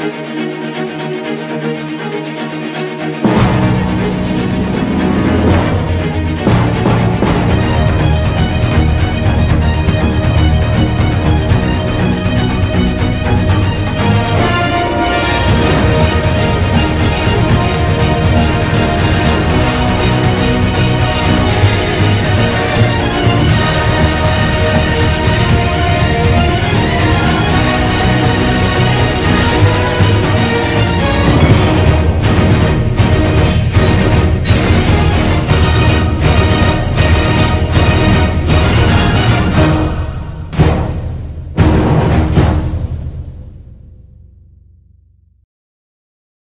Música